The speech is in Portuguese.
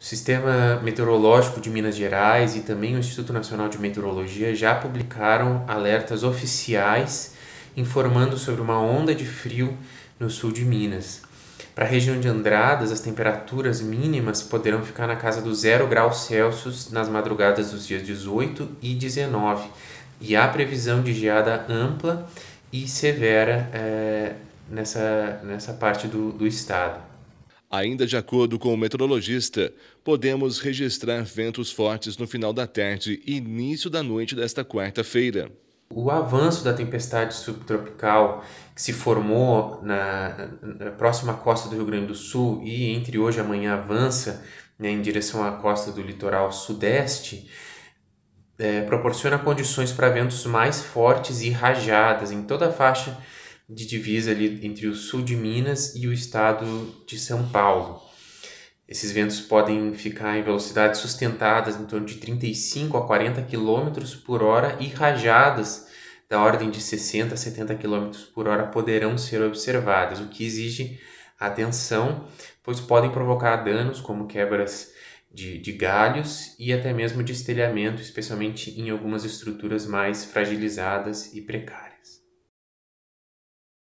O Sistema Meteorológico de Minas Gerais e também o Instituto Nacional de Meteorologia já publicaram alertas oficiais informando sobre uma onda de frio no sul de Minas. Para a região de Andradas, as temperaturas mínimas poderão ficar na casa do zero graus Celsius nas madrugadas dos dias 18 e 19. E há previsão de geada ampla e severa é, nessa, nessa parte do, do estado. Ainda de acordo com o meteorologista, podemos registrar ventos fortes no final da tarde e início da noite desta quarta-feira. O avanço da tempestade subtropical que se formou na, na, próxima costa do Rio Grande do Sul e entre hoje e amanhã avança né, em direção à costa do litoral sudeste, é, proporciona condições para ventos mais fortes e rajadas em toda a faixa de divisa ali entre o sul de Minas e o estado de São Paulo. Esses ventos podem ficar em velocidades sustentadas em torno de 35 a 40 km por hora e rajadas da ordem de 60 a 70 km por hora poderão ser observadas, o que exige atenção, pois podem provocar danos como quebras de, de galhos e até mesmo de estelhamento, especialmente em algumas estruturas mais fragilizadas e precárias.